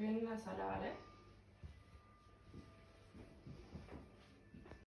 Estoy en la sala, ¿vale?